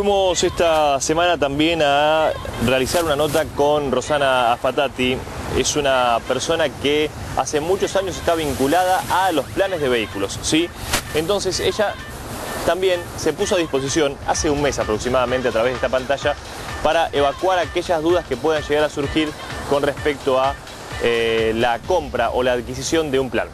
Fuimos esta semana también a realizar una nota con Rosana Afatati. Es una persona que hace muchos años está vinculada a los planes de vehículos, ¿sí? Entonces ella también se puso a disposición hace un mes aproximadamente a través de esta pantalla para evacuar aquellas dudas que puedan llegar a surgir con respecto a eh, la compra o la adquisición de un plan.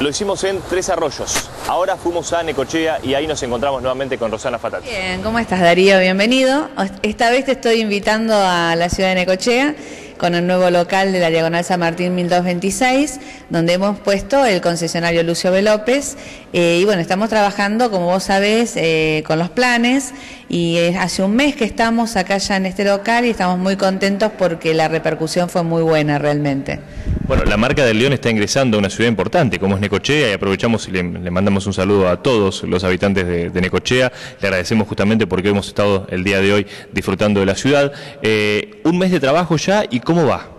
Lo hicimos en Tres Arroyos. Ahora fuimos a Necochea y ahí nos encontramos nuevamente con Rosana Fatati. Bien, ¿cómo estás Darío? Bienvenido. Esta vez te estoy invitando a la ciudad de Necochea con el nuevo local de la Diagonal San Martín 1226, donde hemos puesto el concesionario Lucio B. López. Eh, y bueno, estamos trabajando, como vos sabés, eh, con los planes y hace un mes que estamos acá ya en este local y estamos muy contentos porque la repercusión fue muy buena realmente. Bueno, la marca del León está ingresando a una ciudad importante como es Necochea y aprovechamos y le, mandamos un saludo a todos los habitantes de, Necochea. Le agradecemos justamente porque hemos estado el día de hoy disfrutando de la ciudad. Eh, un mes de trabajo ya y ¿cómo va?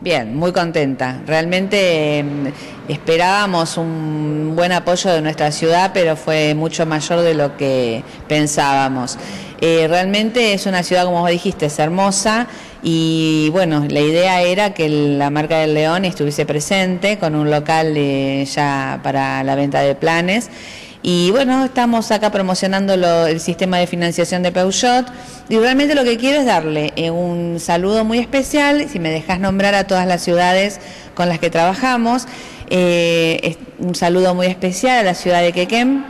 Bien, muy contenta. Realmente em, esperábamos un buen apoyo de nuestra ciudad, pero fue mucho mayor de lo que pensábamos. Eh, realmente es una ciudad, como vos dijiste, es hermosa y bueno, la idea era que la marca del León estuviese presente con un local ya para la venta de planes. Y bueno, estamos acá promocionando el sistema de financiación de Peugeot y realmente lo que quiero es darle eh, un saludo muy especial, si me dejas nombrar a todas las ciudades con las que trabajamos, eh, un saludo muy especial a la ciudad de Quequén,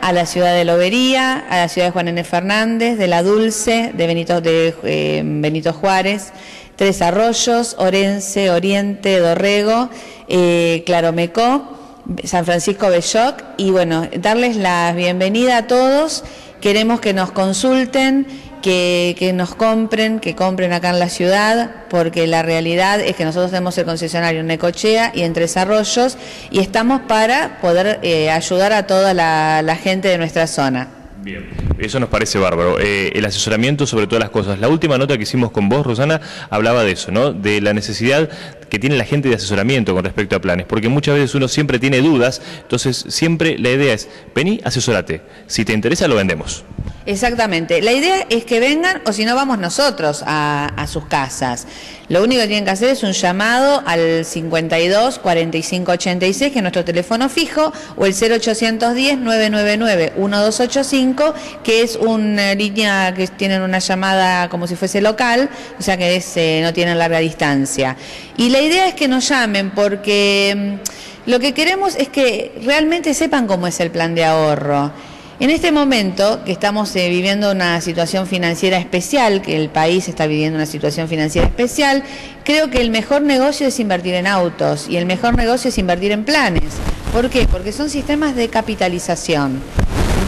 a la ciudad de Lobería, a la ciudad de Juan N. Fernández, de La Dulce, de Benito, eh, Juárez, Tres Arroyos, Orense, Oriente, Dorrego, eh, Claromecó, San Francisco Belloc y bueno, darles la bienvenida a todos. Queremos que nos consulten que, nos compren, que compren acá en la ciudad, porque la realidad es que nosotros tenemos el concesionario en Necochea y en Tres Arroyos y estamos para poder eh, ayudar a toda la, gente de nuestra zona. Bien, eso nos parece bárbaro. Eh, el asesoramiento sobre todas las cosas. La última nota que hicimos con vos, Rosana, hablaba de eso, ¿no? De la necesidad que tiene la gente de asesoramiento con respecto a planes, porque muchas veces uno siempre tiene dudas, entonces siempre la idea es, vení, asesórate. Si te interesa, lo vendemos. Exactamente. La idea es que vengan o si no vamos nosotros a, sus casas. Lo único que tienen que hacer es un llamado al 52 45 86, que es nuestro teléfono fijo, o el 0810 999 1285, que es una línea que tienen una llamada como si fuese local, o sea que eh, no tienen larga distancia. Y la idea es que nos llamen porque mm, lo que queremos es que realmente sepan cómo es el plan de ahorro. En este momento que estamos eh, viviendo una situación financiera especial, que el país está viviendo una situación financiera especial, creo que el mejor negocio es invertir en autos y el mejor negocio es invertir en planes. ¿Por qué? Porque son sistemas de capitalización.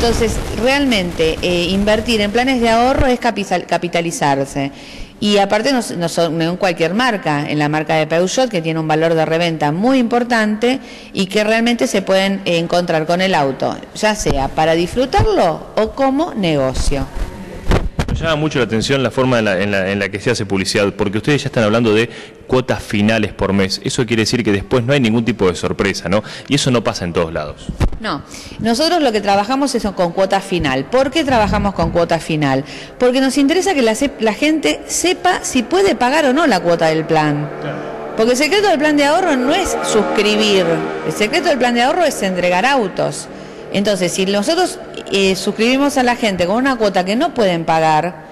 Entonces, realmente eh, invertir en planes de ahorro es capitalizarse. Y aparte no, son en cualquier marca, en la marca de Peugeot, que tiene un valor de reventa muy importante y que realmente se pueden encontrar con el auto, ya sea para disfrutarlo o como negocio. Me llama mucho la atención la forma en la, que se hace publicidad, porque ustedes ya están hablando de cuotas finales por mes. Eso quiere decir que después no hay ningún tipo de sorpresa, ¿no? Y eso no pasa en todos lados. No, nosotros lo que trabajamos es con cuota final. ¿Por qué trabajamos con cuota final? Porque nos interesa que la, la gente sepa si puede pagar o no la cuota del plan. Porque el secreto del plan de ahorro no es suscribir, el secreto del plan de ahorro es entregar autos. Entonces, si nosotros eh, suscribimos a la gente con una cuota que no pueden pagar,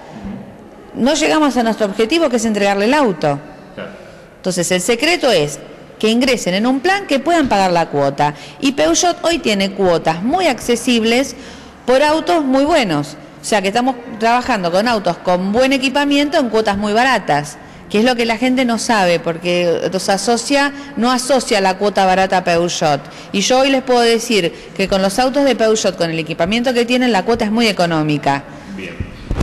no llegamos a nuestro objetivo que es entregarle el auto. Entonces, el secreto es que ingresen en un plan que puedan pagar la cuota. Y Peugeot hoy tiene cuotas muy accesibles por autos muy buenos. O sea que estamos trabajando con autos con buen equipamiento en cuotas muy baratas que es lo que la gente no sabe, porque nos asocia, no asocia la cuota barata a Peugeot. Y yo hoy les puedo decir que con los autos de Peugeot, con el equipamiento que tienen, la cuota es muy económica. Bien.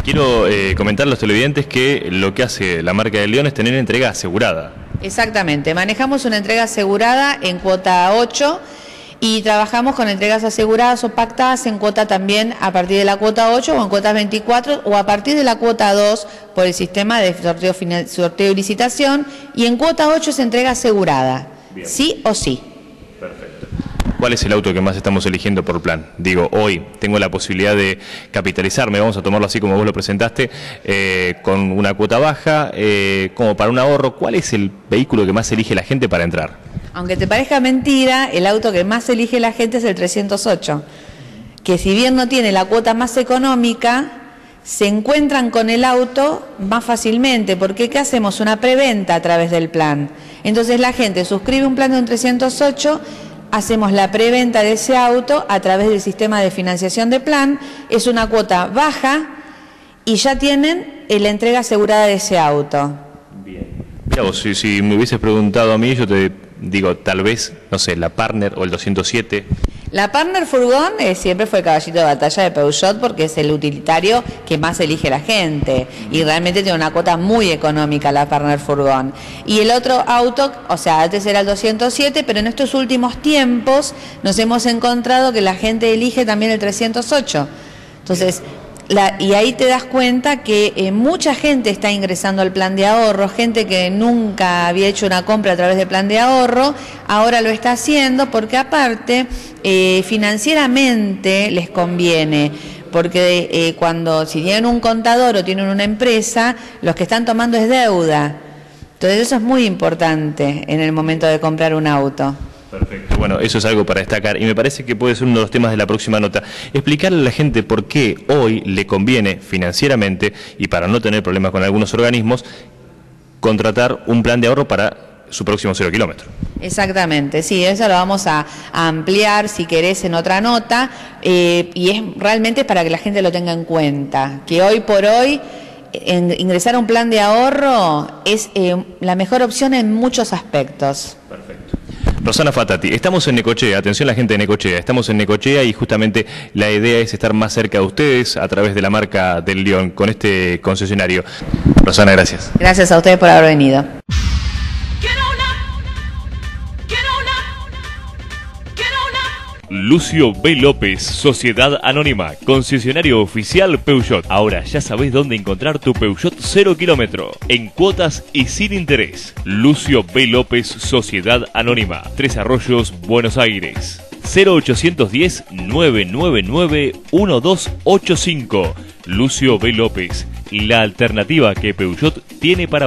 Quiero eh, comentar a los televidentes que lo que hace la marca de León es tener entrega asegurada. Exactamente, manejamos una entrega asegurada en cuota 8 y trabajamos con entregas aseguradas o pactadas en cuota también a partir de la cuota 8 o en cuotas 24 o a partir de la cuota 2 por el sistema de sorteo, sorteo y licitación y en cuota 8 es entrega asegurada, sí o sí. Perfecto. ¿Cuál es el auto que más estamos eligiendo por plan? Digo, hoy tengo la posibilidad de capitalizarme, vamos a tomarlo así como vos lo presentaste, eh, con una cuota baja, eh, como para un ahorro. ¿Cuál es el vehículo que más elige la gente para entrar? Aunque te parezca mentira, el auto que más elige la gente es el 308, que si bien no tiene la cuota más económica, se encuentran con el auto más fácilmente, porque ¿qué hacemos? Una preventa a través del plan. Entonces la gente suscribe un plan de un 308 hacemos la preventa de ese auto a través del sistema de financiación de plan, es una cuota baja y ya tienen la entrega asegurada de ese auto. Bien. Si, si me hubieses preguntado a mí, yo te digo, tal vez, no sé, la Partner o el 207. La Partner Furgón eh, siempre fue el caballito de batalla de Peugeot porque es el utilitario que más elige la gente y realmente tiene una cuota muy económica la Partner Furgón. Y el otro auto, o sea, antes era el 207, pero en estos últimos tiempos nos hemos encontrado que la gente elige también el 308. Entonces, y ahí te das cuenta que eh, mucha gente está ingresando al plan de ahorro, gente que nunca había hecho una compra a través del plan de ahorro, ahora lo está haciendo porque aparte eh, financieramente les conviene porque eh, cuando si tienen un contador o tienen una empresa, los que están tomando es deuda. Entonces eso es muy importante en el momento de comprar un auto. Perfecto. Bueno, eso es algo para destacar y me parece que puede ser uno de los temas de la próxima nota. Explicarle a la gente por qué hoy le conviene financieramente y para no tener problemas con algunos organismos, contratar un plan de ahorro para su próximo cero kilómetro. Exactamente, sí, eso lo vamos a, ampliar si querés en otra nota eh, y es realmente para que la gente lo tenga en cuenta, que hoy por hoy ingresar a un plan de ahorro es eh, la mejor opción en muchos aspectos. Perfecto. Rosana Fatati, estamos en Necochea, atención la gente de Necochea, estamos en Necochea y justamente la idea es estar más cerca de ustedes a través de la marca del León con este concesionario. Rosana, gracias. Gracias a ustedes por haber venido. Lucio B. López, Sociedad Anónima, concesionario oficial Peugeot. Ahora ya sabés dónde encontrar tu Peugeot 0 kilómetro, en cuotas y sin interés. Lucio B. López, Sociedad Anónima, Tres Arroyos, Buenos Aires. 0810 999 1285. Lucio B. López, la alternativa que Peugeot tiene para